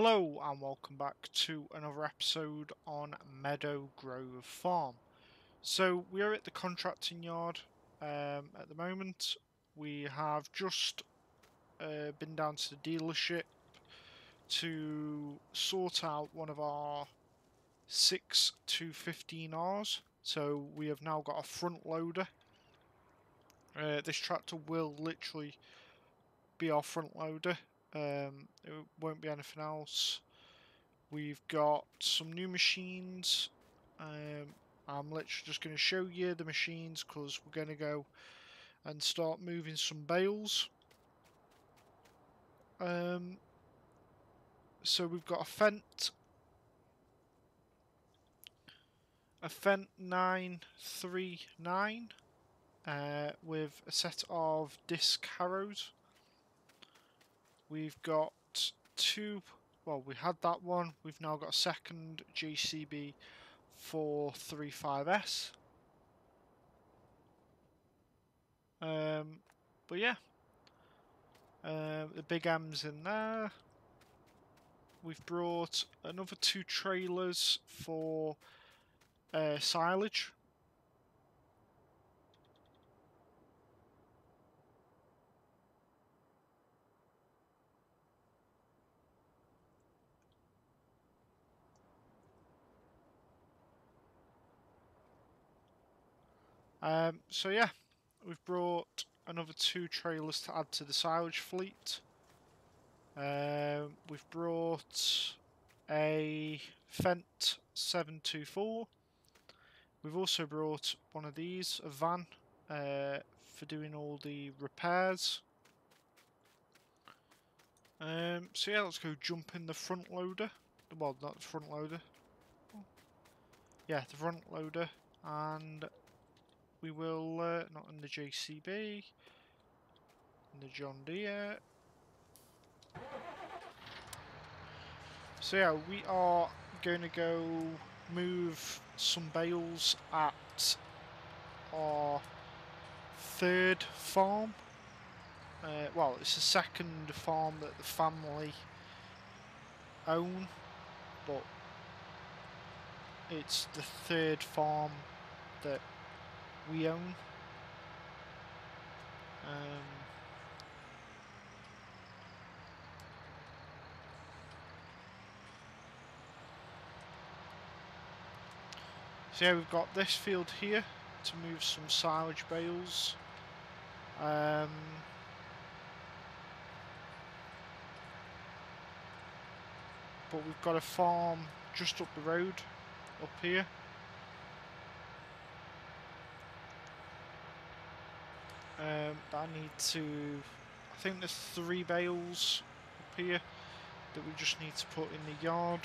Hello and welcome back to another episode on Meadow Grove Farm. So we are at the contracting yard um, at the moment. We have just uh, been down to the dealership to sort out one of our 6 to 15Rs. So we have now got a front loader. Uh, this tractor will literally be our front loader. Um, it won't be anything else. We've got some new machines. Um, I'm literally just going to show you the machines because we're going to go and start moving some bales. Um, so we've got a Fendt, a Fendt 939 uh, with a set of disc harrows. We've got two, well we had that one, we've now got a second JCB 435S. Um, but yeah, um, the big M's in there. We've brought another two trailers for uh, silage. Um, so yeah, we've brought another two trailers to add to the silage fleet. Um, we've brought a Fendt 724. We've also brought one of these, a van, uh, for doing all the repairs. Um, so yeah, let's go jump in the front loader. Well, not the front loader. Yeah, the front loader. And we will, uh, not in the JCB, in the John Deere. So yeah, we are going to go move some bales at our third farm. Uh, well, it's the second farm that the family own, but it's the third farm that we own. Um, so yeah, we've got this field here to move some silage bales. Um, but we've got a farm just up the road, up here. Um, I need to, I think there's three bales up here that we just need to put in the yard.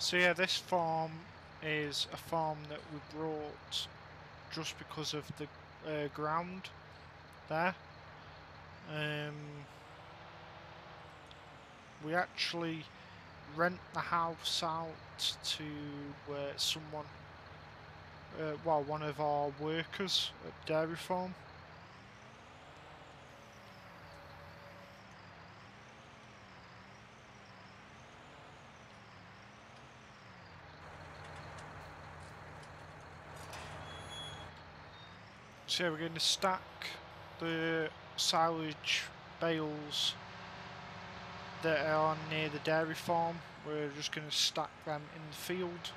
So yeah, this farm is a farm that we brought just because of the uh, ground there. Um, we actually rent the house out to uh, someone, uh, well, one of our workers at Dairy Farm. So we're going to stack the silage bales that are near the dairy farm. We're just going to stack them in the field.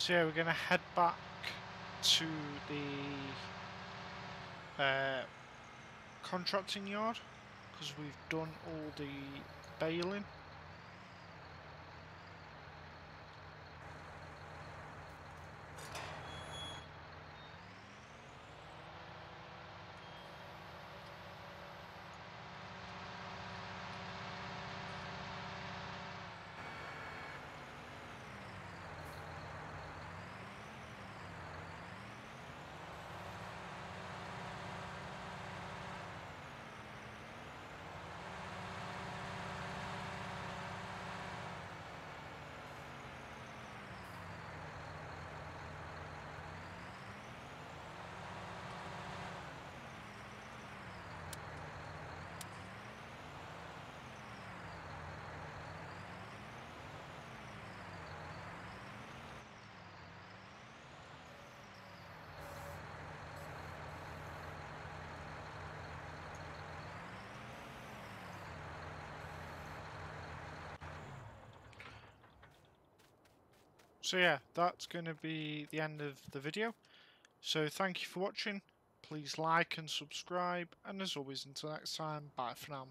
So yeah, we're going to head back to the uh, contracting yard because we've done all the baling. So yeah, that's going to be the end of the video. So thank you for watching. Please like and subscribe. And as always, until next time, bye for now.